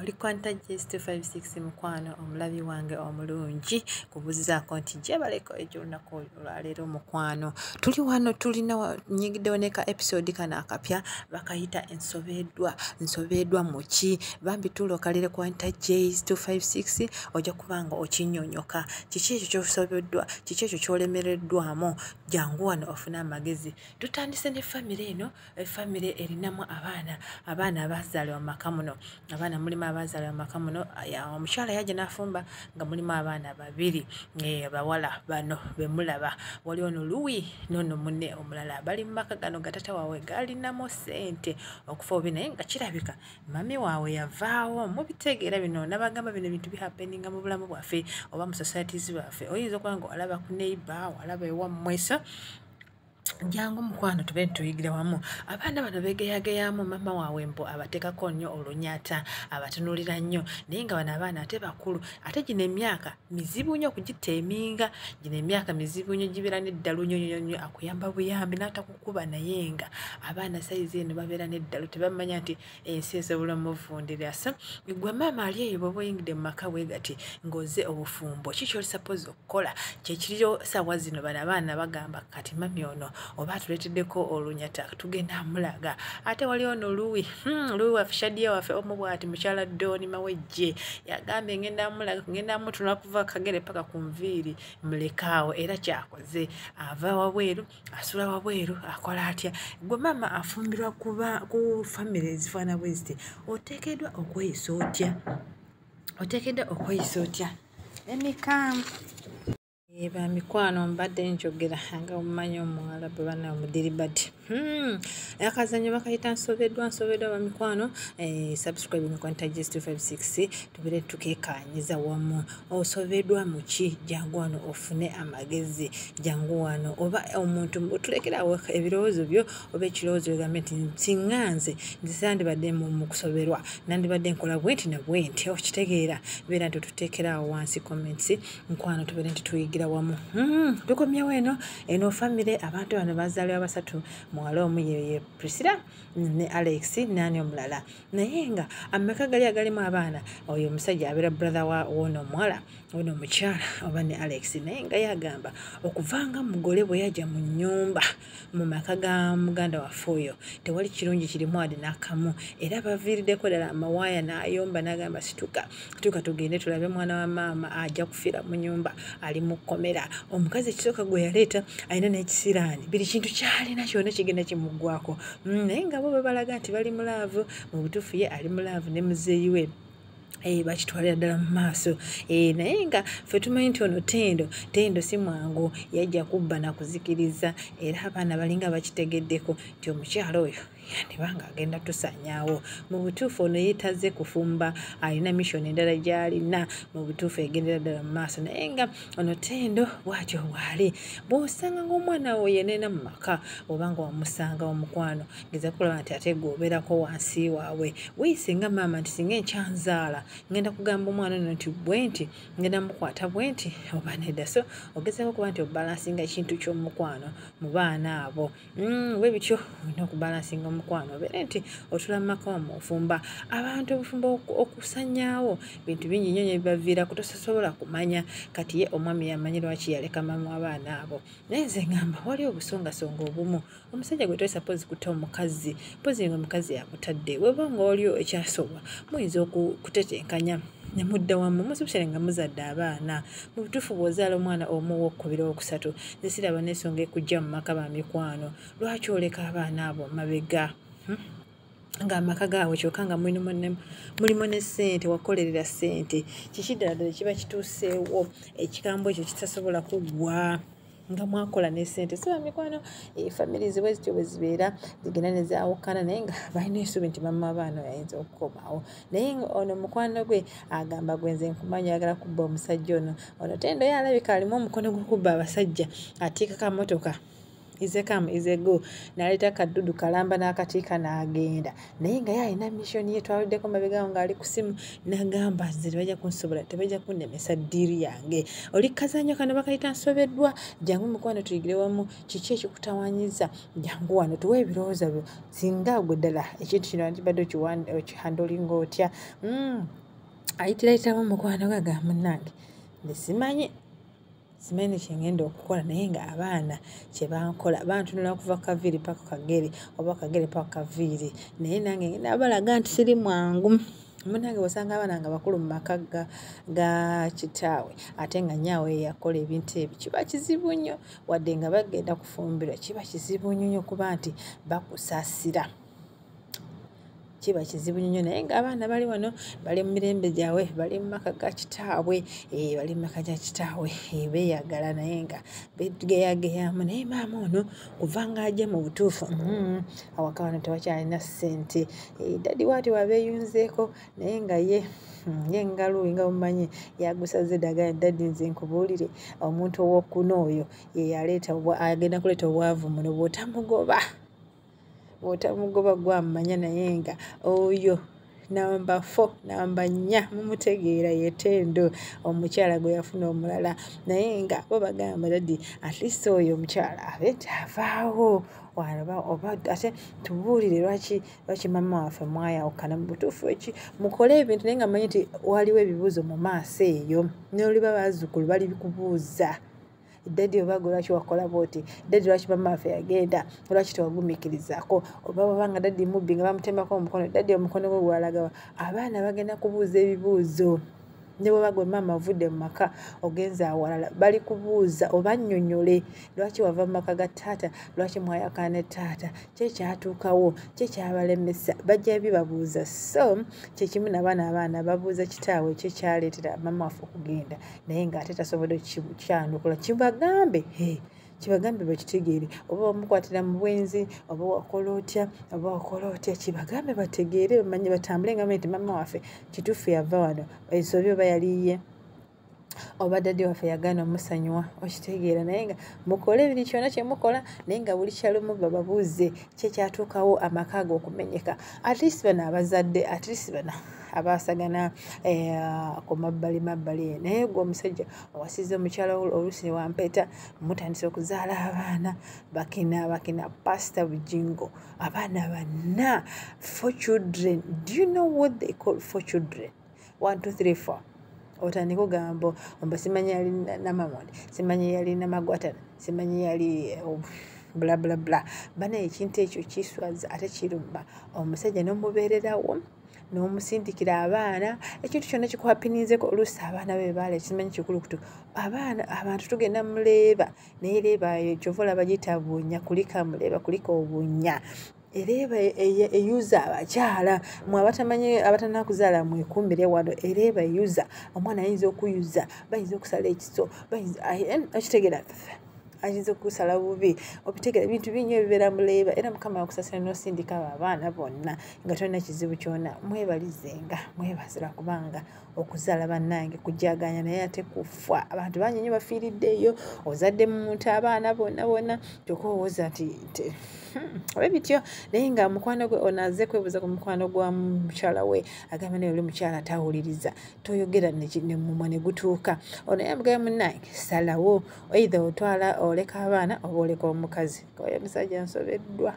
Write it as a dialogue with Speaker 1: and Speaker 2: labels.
Speaker 1: oli contagest 56 mukwano omulabi wange omulungi kubuzizaako nti gyebaleko egyolunaku olwaleero mukwano. Tuli wano tulina nyigiddewo neka episode kano akapya bakayita ensobeddwa. Nsobeddwa muki bambi tuula okalire contagest 56 ojja kubanga okinyonyoka. Kiki ekyo kyosobeddwa? Kiki ekyo kyolemereddwamu? Jangu wano ofune amagezi. Tutandise ne famire eno efamire erinamu abaana. Abaana abazaalibwa mu maka muno. Abaana mulimu abaazaalibwa mu maka muno omukyala yajja n'afumba nga mulimu abaana babiri bawala bano be mulaba. Waliwo no luwi noono munne omulala. Bali mu maka gano gatata waabwe gaalinamu ssente okufa obi naye nga kirabika mami waabwe yavaawo mubitegeera bino nabagamba bino ebintu bihapeninga mu bulamu bwaffe oba mu societies bwaffe. Oyinza okuba nga walaba ku neighbor walaba ewammweso jangu mukwano tube ntuyigire wamu. Abaana bano begeyageyamu mama waabwe mbu abateekako nnyo olunyata abatunuulira nnyo. Naye nga bano abaana ate bakulu ate gino emyaka mizibu nnyo okugiteeminga gino emyaka mizibu nnyo gibeera n'eddalu nnyonyonyo akuyamba buyambi n'atakukuba naye nga abaana sayizi eno babeera n'eddalu tebamanya nti ensi esobola omuvundira so gwe maama ali eyo bwoba oyingidde mu maka bwe gati ng'oze obufumbo ki kyoli suppose okukola? Kyekiriro saawa zino bano abaana bagamba kati mami ono oba atuleeteddeko olunyata tugenda amulaga ate waliwo no luwi hmm, luwi waffe shadiya waffe omu bwati mukyala dooni mawejje yagambye ngenda amulaga ngenda amutula kuva kagere paka ku nviiri mulekaawo era kyakoze. Ava wabweru asula wabweru akola atya? Gwe maama afumbirwa kuba ku famire ezifaana bwe ziti oteekeddwa okweyisa otya? Oteekeddwa okweyisa otya? Emikaamu eba mikwano mbadde njogera nga omumanyi omuwala bwe bana omudiribadi hmm. akazanyo bakayita nsobeddwa nsobeddwa bamikwano eh, subscribe nga contagest 56 tubere tukekanyiza wamu. Osobeddwa muki jangu wano ofune amagezi. Jangu wano oba omuntu tulekerawo ebirowoozo byo oba ekirowoozo bigambe nti singanze nze sandibadde mu kusoberwa nandibadde nkola bwenti na bwenti okitegeera. Beera nti otuteekerawo wansi comments nkwano tubere nti tuyigira wamu. Hmm, tukomyewo eno eno famire abantu bano bazaalibwa basatu muwala omu yeye prisila ne alex naani omulala. Naye nga amaka gali agalimu abaana oyo omusajja abeera brother wa wono omuwala ono omukyala oba ne alex naye nga yagamba okuvanga mugole bwe yajja mu nnyumba mu maka ga muganda waffe oyo tewali kirungi kirimu adi n'akamu. Era baviiriddeko ddala amawaaya n'ayomba n'agamba situka tuka tugende tulabe mwana wa maama ajja kufiira mu nyumba ali mu kkomera omukazi ekisooka gwe yaleeta alina n'ekisiraani buli kintu kyalina kyonna kigenda kimuggwako naye nga bo babalaga nti bali mulaavu mu butuufu ye ali mulaavu ne muzeeyi we Eh, bakitwalira ddala mu maaso. Eh, naye nga ffe tumanyi nti ono tendo tendo si mwangu yajja kubba nakuzikiriza era abaana balinga bakitegeddeko nti omukyalo oyo yandiba nga agenda tusanyaawo mu butuufu ono yeetaze kufumba alina mission endala gy'alina mu butuufu egendera ddala mu maaso. Naye nga ono tendo bw'atyo bw'ali bw'osanga ng'omwana wo yenena mu maka oba nga wamusanga omukwano ngeza kulaba nti ate gwe obeerako wansi waabwe. Wiise nga maama nti singa enkyanzaala ngenda kugamba omwana ono nti bwe nti ngenda mukwata bwe nti oba nedda. So ogezaako okuba nti obalansinga ekintu ky'omukwano mu baana abo. Mm, bwe bityo olina okubalansinga omukwano obeere nti otula mu maka wamwe ofumba abantu obufumba okusanyaawo bintu bingi nnyo nyo bibaviiraku tosobola kumanya. Kati ye omwami yamanyi lwaki yaleka mamu abaana abo. Naye nze ngamba waliwo obusongasonga obumu. Omusajja gwe toyisa pozi kutta omukazi pozi nga omukazi yakutadde weba nga waliwo ekyasobwa muyinza okutetenkanya nemudda wamu musibusere nga muzadde abaana. Mu butuufu bw'ozaala omwana omu wokkubira owokusatu nze siraba n'ensonga ekujja mu maka bamikwano lwaki oleka abaana abo mabega? Hmm? ng'amaka gaabwe kyokka nga mulimu ne ssente wakolerera ssente. Kiki ddala ddala kiba kituuseewo? Ekigambo ekyo kitasobola kuggwa nga mwakola n'essente siba mikwano famiri zibwe zityo bwe zibeera zigenda ne zaawukana naye nga balina essuubi nti mama abaana yayinza okukomawo naye ono mukwano gwe agamba gwe nze nkumanyi ayagala kubba omusajja ono. Ono tendo ye alabika alimu omukono gw'okubba abasajja atiikako motoka izekam izego naleeta kaddudu kalamba n'akatiika n'agenda naye nga ye alina missoni ye twaliddeko mabegawo ng'ali ku simu n'agamba nze tebajja kunsobola tebajja kunnemesa ddiiri yange. Oli kazanyo kano bakayita nsobeddwa jangu mukwano tuyigire wamu kiki ekikutawanyiza? Jangu wano tuwa ebirowooza byo. Singa gwe ddala ekintu kino antibadde okihandolinga otya? Mm. ayitilayitamu mukwano gwe aga munnange. Nesimanyi simanyi kyengenda okukola naye nga abaana kyebankola bantunula kuva kaviiri paka kagere oba kagere paka kaviiri. Naye nange ngenda abalaga nti siri mwangu. Munange osanga abaana nga bakulu mu maka ga, kitaawe ate nga nyaawe yakola ebintu ebyo kiba kizibu nnyo. Wadde nga bagenda kufumbirwa kiba kizibu nnyo kuba nti bakusaasira kiba kizibu nnyo. Naye ng'abaana bali wano bali mu mirembe gyabwe bali mu maka ga kitaabwe e, bali mu maka ga kitaabwe e, beeyagala naye nga begeyageyamu. Naye maama ono kuva ng'ajja mu butuufu mm, awaka wano tewakyalina ssente. E, dadi waati wabeeyunzeeko naye nga ye hmm, ye ngaluwi nga mumanyi yagusaze ddagala dadi nze nkubuulire omuntu owokuna oyo ye yaleeta agenda kuleeta obwavu muno bw'otamugoba bw'otamugoba gwamumanya naye nga oyo namba fo namba nnya mumutegeera yetendo. Omukyala gwe yafuna omulala naye nga bo bagamba dadi atleast oyo omukyala abe nti avaawo oba ate tubuulire lwaki lwaki mama waffe mwayawukana mu butuufu eki mukole ebintu naye nga manyi nti waliwo ebibuuzo mu maaso eyo. Noliba bazzukulu bali dadi oba gwe lwaki wakola bwoti? Dadi lwaki bamaafe yagenda? Lwaki tewagumikirizaako? Oba babanga dadi mubbi nga bamutemako omukono dadi omukono gwe gwalagawa abaana bagenda kubuuza ebibuuzo ne bweba gwe maama ovudde mu maka ogenza awalala bali kubuuza oba nnyonnyole lwaki wava mu maka ga taata lwaki mwayakana ne taata kyekyatuukawo kyekyabalemesa bajja bibabuuza. So kyekimu nabaana abaana babuuza kitaabwe kyekyaleetera maama waffe okugenda naye ng'ate tasobodde kyanukula kibagambe kibagambe bakitegeere oba wamukwatira mu bwenzi oba wakola otya oba wakola otya kibagambe bategeere bamanye batambule nga nti mama waffe kituufu yava wano. Ensobi oba yaliye oba dadi waffe yagaana omusanyuwa okitegeera naye nga mukole buli kyona kyemukola naye nga buli kyalumu bababuuze kyekyatuukawo amaka ago okumenyeka atleast bano abazadde atleast bano abaasagana eh, ku mabbali mabbali naye gwe omusajja owasiza omukyala oluusi wampeeta mutandise okuzaala abaana bakina bakina pasta bujingo abaana banna for children. Do you know what they call for children? One two three four otandika ogamba omba simanyi yali namamondi simanyi yali namagwatana simanyi yali oh, bulabulabula banaye ekintu ekyo kiswaza ate kirumba. Omusajja n'omubeererawo n'omusindikira abaana ekintu kyonna kikwapinizeko oluusi abaana be baala kimanyi kikulu kutu. Abaana abantu tugenda muleeba naye leeba eyo kyova olaba giyita bunya kulika muleeba kulika obunya era eba eyuza abakyala. Mwe abatamanyi abatanakuzaala mwekumbire wano era eba eyuza. Omwana ayinza okuyuza bayinza okusala ekiso okitegeera ayinza okusala bubi obitegera ebintu binyo ebibeera muleeba era mukama akusasira nosindika abo abaana bonna nga tolina kizibu kyona. Mwebalizenga mwebazira kubanga okuzaala bannange kujaganya naye ate kufa. Abantu bangi nyo bafiiridde eyo ozadde mu muntu abaana bonna bonna tokowooza nti hmm, obe bityo? Naye nga mukwano gwe onaze kwebuuza ku mukwano gwa mukyala we agamba naye oli mukyala tawuliriza toyogera nemumwa ne gutuuka. Ono yamugaya munnange salawo eitha otwala oleka abaana oba oleka omukazi. Oyo omusajja nsobeddwa